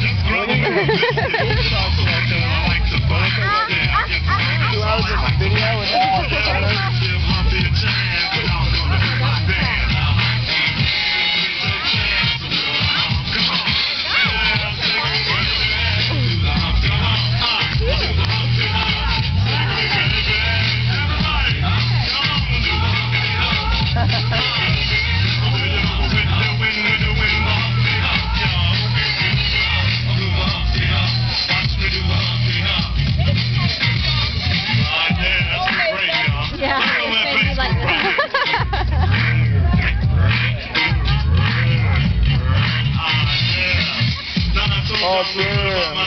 Two hours of video and Yeah, Oh, yeah.